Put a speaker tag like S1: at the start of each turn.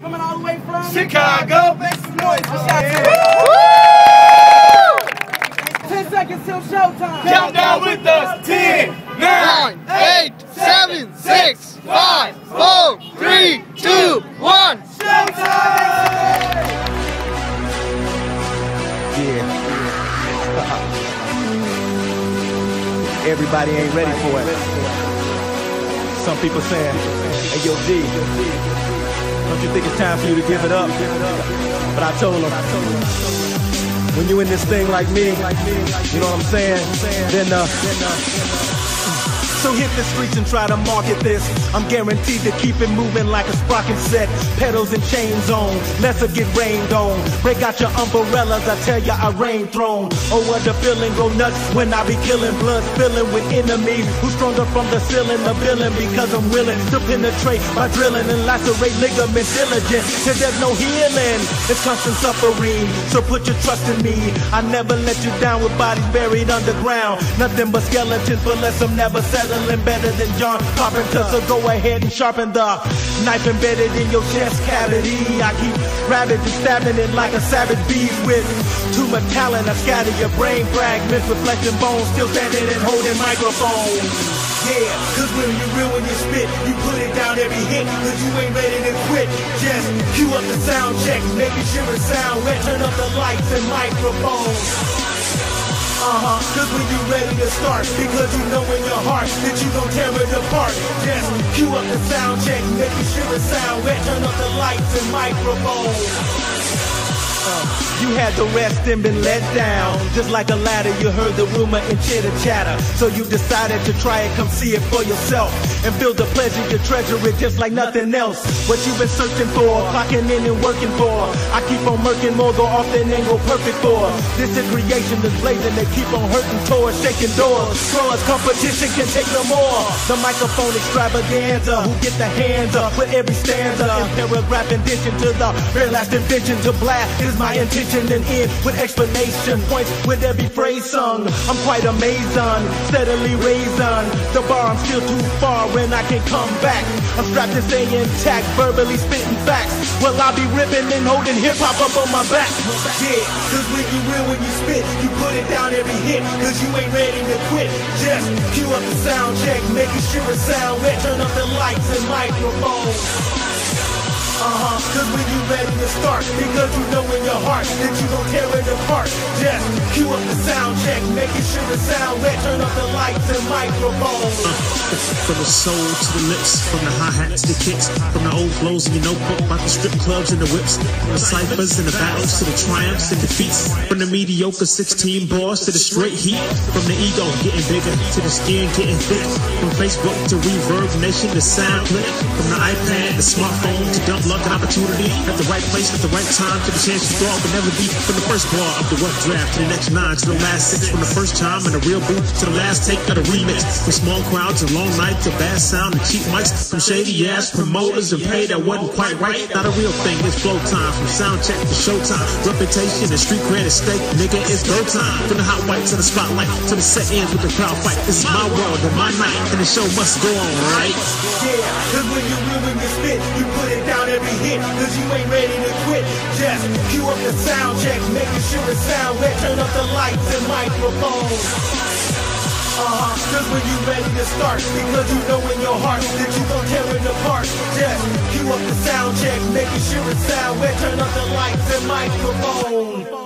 S1: Coming all the way from
S2: Chicago.
S1: Make some noise for Chi-Town. 10 seconds till showtime.
S2: Count down with us. 10, 9,
S3: Nine, eight, seven, six, five, four, three, two, one.
S4: Yeah. Everybody ain't ready for it. Some people saying, hey yo D, don't you think it's time for you to give it up? But I told them, when you in this thing like me, you know what I'm saying? Then uh, so hit the streets and try to market this. I'm guaranteed to keep it moving like a sprocket set. Pedals and chains on, lesser get rained on. Break out your umbrellas, I tell ya I rain thrown. Oh, what the feeling go nuts when I be killing blood spilling with enemies who stronger from the ceiling, the villain because I'm willing to penetrate by drilling and lacerate ligaments diligent. Cause there's no healing, it's constant suffering. So put your trust in me. I never let you down with bodies buried underground. Nothing but skeletons, but less I'm never better than John Carpenter. So go ahead and sharpen the knife embedded in your chest cavity. I keep ravaging, stabbing it like a savage beast with too much talent. I scatter your brain fragments, reflecting bones, still standing and holding microphones. Yeah, cause when you real when you spit, you put it down every hit, cause you ain't ready to quit. Just cue up the sound check, sure it sound wet, turn up the lights and microphones. Uh-huh, cause when you ready to start, because you know in your heart that you gon' tear it apart. Just cue up the sound check, making sure it sound wet, turn up the lights and microphones. You had to rest and been let down. Just like a ladder, you heard the rumor and chitter chatter. So you decided to try it, come see it for yourself. And feel the pleasure, you treasure it just like nothing else. What you've been searching for, clocking in and working for. I keep on murking more, go often and go perfect for. This is creation that's blazing, they keep on hurting towards, shaking doors. Scores, competition can take no more. The microphone extravaganza, who get the hands up with every stanza. In paragraph addition to the very last invention to blast is my intention and end with explanation points with every phrase sung. I'm quite amazing, steadily raising the bar. I'm still too far when I can come back. I'm strapped to stay intact, verbally spitting facts. Well, I'll be ripping and holding hip hop up on my back. Yeah, cause when you real, when you spit, you put it down every hit, cause you ain't ready to quit. Just cue up the sound check, making sure it sound wet, turn up the lights and microphones. Cause when you start, because you know in your heart that you gon' tear it apart. Just cue up the sound check, making sure the sound wet, turn up the lights and microphones.
S5: From the soul to the lips, from the hi-hat to the kicks, from the old flows in your notebook about the strip clubs and the whips, from the ciphers and the battles to the triumphs and defeats, from the mediocre 16 bars to the straight heat, from the ego getting bigger to the skin getting thick, from Facebook to Reverb Nation to SoundClick, from the iPad to smartphone to dump luck and opportunity, at the right place at the right time to the chance you thought would never be, from the first bar of the rough draft to the next nine to the last six, from the first time in the real boot to the last take of the remix, from small crowds and long nights to bad sound and cheap mics, from shady ass promoters and pay that wasn't quite right. Not a real thing, it's flow time. From sound check to showtime, reputation and street cred at stake, nigga, it's go time. From the hot white to the spotlight to the set ends with the crowd fight. This is my world and my night, and the show must go on, right?
S4: Yeah, cause when you real, when you spit, you put it down every hit, cause you ain't ready to quit. Just cue up the sound check, making sure it sound wet, turn up the lights and microphones. Uh-huh, cause when you ready to start, because you know in your heart that you gon' tear it apart. Just cue up the sound check, making sure it sound wet, turn up the lights and microphones.